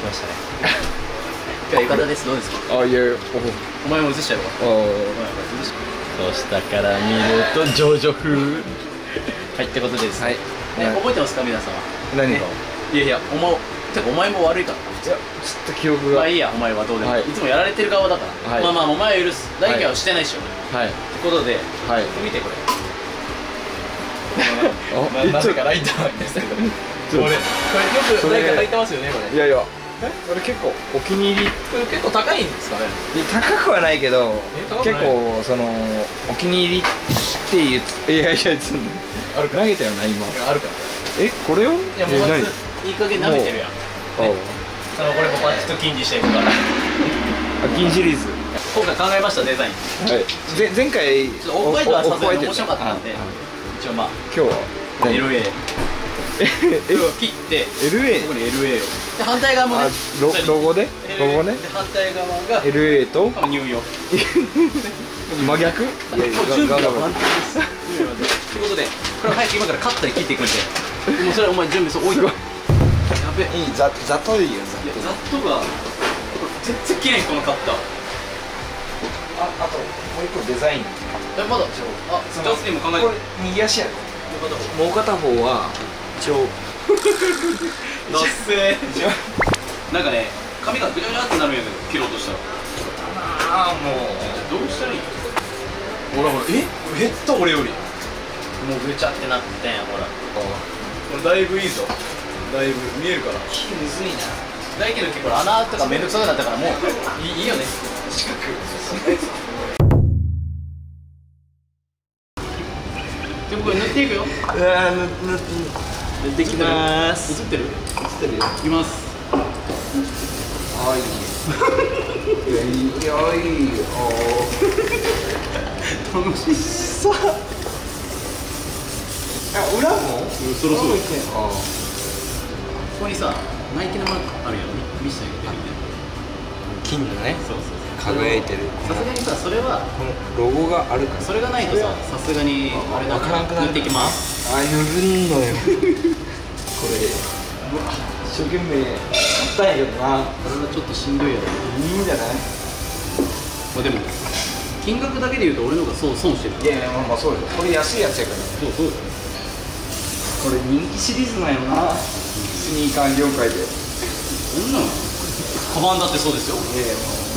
来ましたね。今日は浴衣です。どうですか？あいやいやお前も映しちゃうわおおお前も映しそう下から見るとジョジョ風。はいってことでです。ね、はい。ねはい。覚えてますか？皆様。何が、ねいやいやお前てかお前も悪いからいやちょっと記憶が。まあいいやお前はどうでも、はい。い、つもやられてる側だから、はい。まあまあお前は許す。大輝はしてないっしょ、はい。ってことではい。見てこれ。あななぜかライター入ってたけどこれこれよくそれ大輝入ってますよねこれ。いやいやそれ結構お気に入り？結構高いんですかね。高くはないけど結構そのお気に入りって言っていやいやある投げたよな今。あるから。えこれを？いやもういい加減舐めてるやん。あそのこれもバッチと禁じしていくから。あ銀シリーズ。今回考えましたデザイン。はい。ぜ前回ちょっとオフホワイトはさすがに面白かったんで一応まあ。今日は何？LA え切って LA ここに LA を。で反対側もね。あロロゴでロゴね？で反対側が。LA と？ニューヨーク。真逆？いやいや準備ガガガが満点です。ということでこれを早く今からカッターで切っていくんで。もうそれお前準備そう置いてやべ。えいいざざといよい。やざっとが全然切れんこのカッター。ああともう一個デザイン。えまだ。あスタンスにも考えてこれ右足やろ。もう片方は一応。ダッセーなんかね髪がぐちゃぐちゃってなるんやけど切ろうとしたら。ああもう。どうしたらいいほらほらえ？減った俺より。もうぐちゃってなってんやほら。これだいぶいいぞ。だいぶ見えるから。木むずいな。大輝の結構穴とかめんどくさくなったからもういいいいよね。四角でもこれ塗っていくよ。うわぬぬ塗ってきます。映ってる？映ってるよ。いきます。はい。いやいいよ楽しいさあ裏もそろそろここにさナイキのマークあるやろ見見せてあげてみて金のねそうそうそう輝いてるさすがにさそれはこのロゴがあるからそれがないとささすがにあれだわからていきますあ塗るんのよこれうわ一生懸命やったんやけどな。これはちょっとしんどいやろ。いいんじゃない？まあでも金額だけで言うと俺の方がそう損してる。いやいやまあまあそうよ。これ安いやつやから。そうそう。これ人気シリーズなんやな。スニーカー業界で。いそんなの。カバンだってそうですよ。やいやもち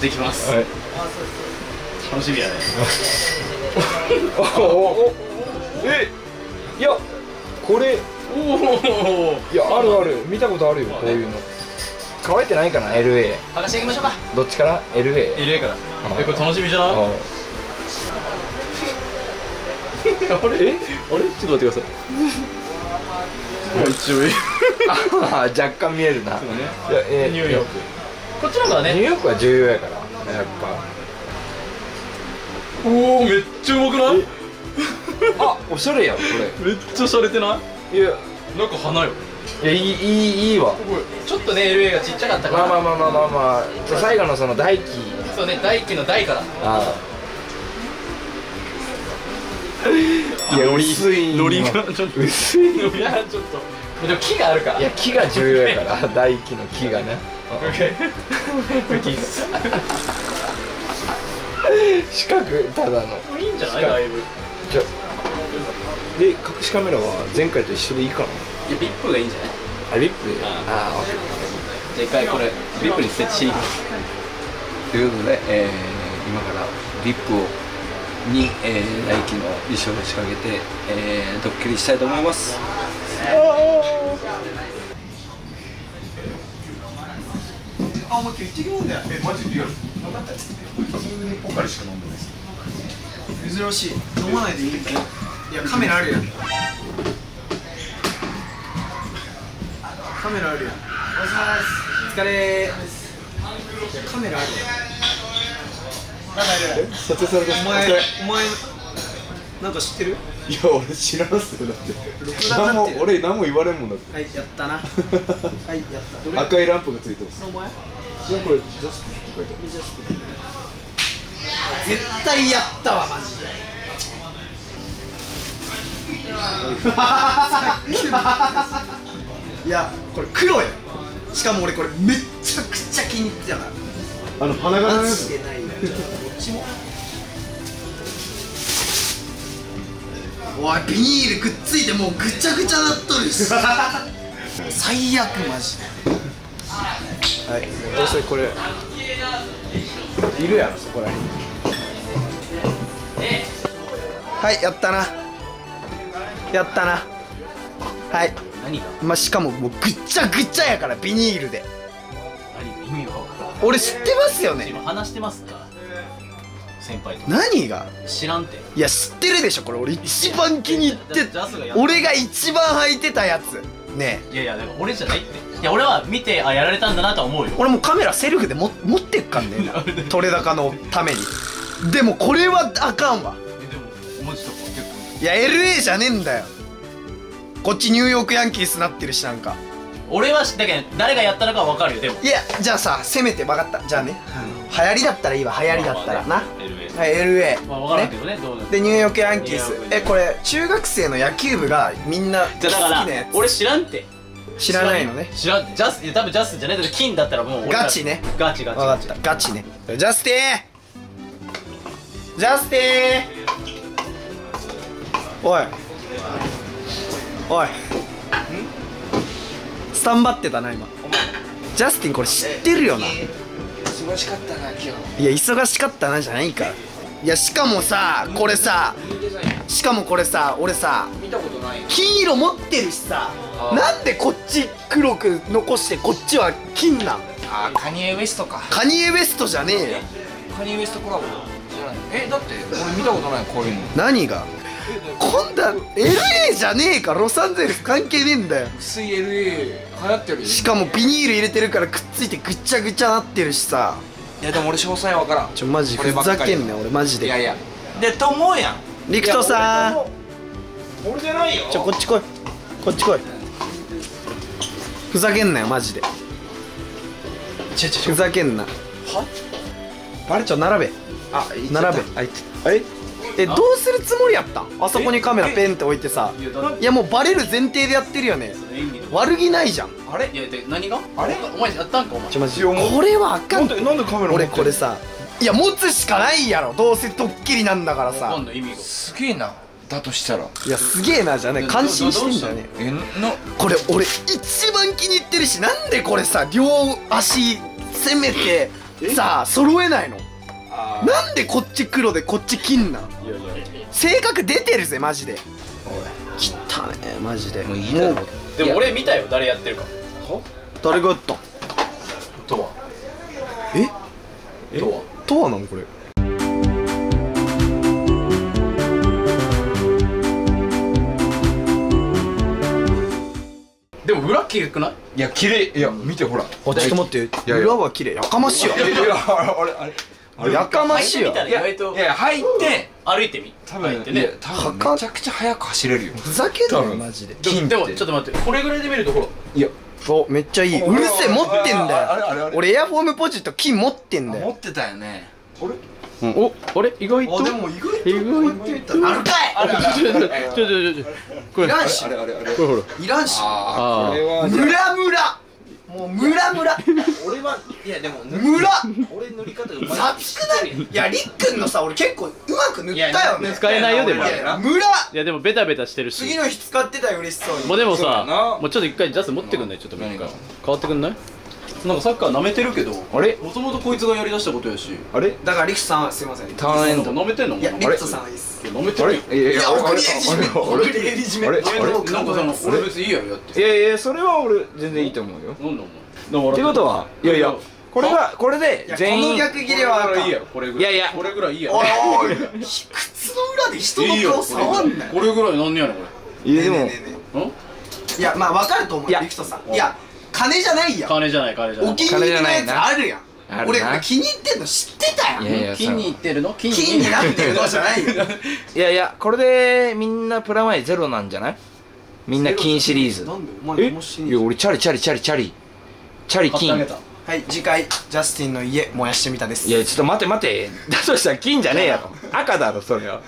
っとできます、うはい楽しみやねえいやこれおおいやあるある見たことあるよこういうの乾いてないかな LA 剥がしていきましょうかどっちから LA? LA からえこれ楽しみじゃないああれえあれちょっと待ってください一応いいあ若干見えるなねえニューヨークこっちの方がねニューヨークは重要やからやっおおめっちゃうまくない？ぱあおしゃれやんこめっちゃ洒落てない？れいや。なんか花よ。いやいいいいいいわ。ちょっとね LA がちっちゃかったから。まあまあまあまあまあまあ。最後のその大輝。そうね大輝の大から。あ いや薄いノリがちょっと。薄い いやちょっと。でも木があるから。いや木が重要やから 大輝の木がねオッケーこれ木っす四角ただのいいんじゃない？だいぶ。いじゃで隠しカメラは前回と一緒でいいかな？やビップがいいんじゃない？あリップ？であああじゃあ一回これビップに設置しに行きますということで、えー今からリップをに、えー、大輝の衣装を仕掛けて、えー、ドッキリしたいと思いますあ、お前今日一滴飲んだよ。え、マジリアル。分かったよ。普通にポカリしか飲んでないです。珍しい。飲まないでいいんだよ。いや、カメラあるやん。カメラあるやん。お疲れ様です。お疲れカメラあるやん。撮影されてお前、お前、なんか知ってる？いや俺知らんっすよだって何も俺何も言われんもんだってはいやったなはいやった赤いランプがついてますお前？いやこれジャスティって書い。て絶対やったわマジでいやこれ黒よしかも俺これめっちゃくちゃ気に入ってたから。あるあの花柄のマやつジでないよどっちも。おいビニールくっついてもうぐちゃぐちゃなっとるし。最悪マジではい。どうせこれいるやろそこらへんはいやったな。やったな。はい。何が？まあ、しかももうぐっちゃぐちゃやからビニールで。何が意味が分からん。俺知ってますよね。今話してますか？先輩と。何が？知らんて。いや知ってるでしょこれ。俺一番気に入って俺が一番履いてたやつ。ねえ。いやいやでも俺じゃないっていや俺は見てあやられたんだなとは思うよ。俺もうカメラセルフでも持ってっかんね取れ高のために。でもこれはあかんわ。えでも文字とか結構。いや LA じゃねえんだよ。こっちニューヨークヤンキースなってるしなんか。俺は知ったけど誰がやったのかは分かるよでも。いやじゃあさせめて分かった。じゃあね、流行りだったらいいわ流行りだったら。な、まあまあね LA はい LA、まあ分からんけどねどうでニューヨークヤンキース。えこれ中学生の野球部がみんな好きなや俺知らんって。つ知らないのね。知らんジャスいや多分ジャスじゃないけど金だったらもうガチね。ガチガチ。分かった。ガチね。ジャスティジャスティおい。おい。スタンバってたな今。ジャスティンこれ知ってるよな。忙しかったな今日。いや忙しかったなじゃないか。らいやしかもさこれさしかもこれさ俺さ見たこ金色持ってるしさ。なんでこっち黒く残してこっちは金なん？あカニエ・ウェストか。カニエ・ウエストじゃねえよ。カニエ・ウェストコラボじゃないえだって俺見たことないこういうの。何が？今度は LA じゃねえか？ロサンゼルス関係ねえんだよ。薄い LA 流行ってるよ。しかもビニール入れてるからくっついてぐっちゃぐちゃなってるしさ。いやでも俺詳細わからん。ちょマジふざけんね俺マジで。いやいや。でと思うやん。リクトさん俺じゃないよ。ちょこっち来い。こっち来い。ふざけんなよマジで。ちょちふざけんな。は？あれちょ並べ。あ並べ。あいえ？えどうするつもりやったん？あそこにカメラペンって置いてさ。いやだいやもうバレる前提でやってるよね。悪気ないじゃん。あれ？いやで何が？あれ？お前やったんかお前。ちょマジ。これはあかん。なんでなんでカメラ持って俺これさいや持つしかないやろ。どうせドッキリなんだからさ。すげえなだとしたら。いやすげえなじゃね感心してんじゃねえの？これ俺一番気に入ってるしなんでこれさ両足せめてさ揃えないの？なんでこっち黒でこっち金なん性格出てるぜマジで。切ったねマジで。もういいだろ。でも俺見たよ誰やってるか。誰がやった？んとはえ？とはとはなのこれ？でも裏切るくない？いや綺麗いや見てほら。あちょっと待ってやいや。裏は綺麗。やかましいわ。いやいやあれあれ。あれやかましいわ。入ってみたらいや意外といや入って歩いてみ。多分ね。多分めちゃくちゃ速く走れるよ。ふざけんなよ多分。マジで。金ってでもちょっと待ってこれぐらいで見るとほら。いや。おめっちゃいい。うるせえ持ってんあれあれあれだよ俺エアフォームポジット金持ってんだよ。持ってたよね。おあれ意外と？も意外意外と？あるかいあれあれあれちょちょちょちょこれいらんしあれあれあれこれほらいらんしああこれはムラムラもうムラムラ俺はいやでもムラ俺塗り方うまさつくなりいやりっくんのさ俺結構うまく塗ったよね使えないよでもいやムラいやでもベタベタしてるし次の日使ってたよ嬉しそうにもうでもさもうちょっと一回ジャス持ってくんないちょっともう一回何が変わってくんないなんかサッカー舐めてるけどあれ？もともとこいつがやりだしたことやし。あれ？だからリクさんはすいません。いターンエンド。舐めてんのやリクトさんはいいっす舐めてるよ。いやいいや送り襟締めあれ送り襟締めあれ？俺のなんかその俺別にいいやろやって。いやいやそれは俺全然いいと思うよ。なんだお前。ってことはいやいやこれがこれで全員この逆切れはあかん。いいやろこれぐらい。いやいや。これぐらいいいやろ。おいおい靴の裏で人いいよの顔触んなよこれぐらいなんねやねんこいやでもいやまあわかると思ういやよリクトさんいや金じゃないやん。金じゃない金じゃない。お気に入りのやつあるやん。あるな。俺これ気に入ってんの知ってたやん。いやいや金にいってるの？金金になってるのじゃないよ。いやいやこれでみんなプラマイゼロなんじゃない？みんな金シリーズ。なんでお前え何もしねいや俺チャリチャリチャリチャリ。チャリ金。買ってあげた。はい次回ジャスティンの家燃やしてみたです。いやちょっと待って待って。だとしたら金じゃねえやろ。赤だろそれは